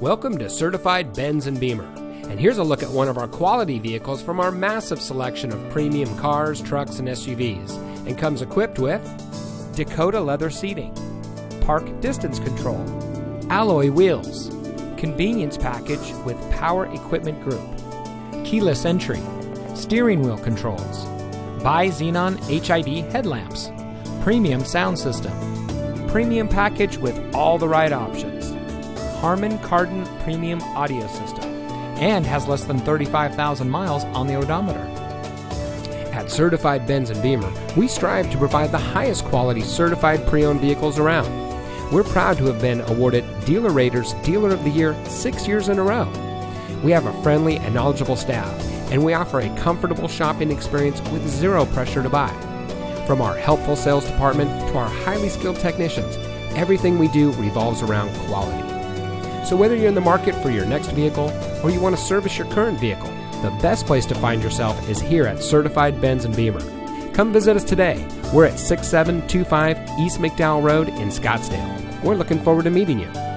Welcome to Certified Benz and Beemer. And here's a look at one of our quality vehicles from our massive selection of premium cars, trucks, and SUVs. And comes equipped with Dakota leather seating, park distance control, alloy wheels, convenience package with power equipment group, keyless entry, steering wheel controls, bi xenon HID headlamps, premium sound system, premium package with all the right options. Harman Kardon Premium Audio System and has less than 35,000 miles on the odometer. At Certified Benz and Beemer, we strive to provide the highest quality certified pre owned vehicles around. We're proud to have been awarded DealerRater's Dealer of the Year six years in a row. We have a friendly and knowledgeable staff, and we offer a comfortable shopping experience with zero pressure to buy. From our helpful sales department to our highly skilled technicians, everything we do revolves around quality. So, whether you're in the market for your next vehicle or you want to service your current vehicle, the best place to find yourself is here at Certified Benz and Beemer. Come visit us today. We're at 6725 East McDowell Road in Scottsdale. We're looking forward to meeting you.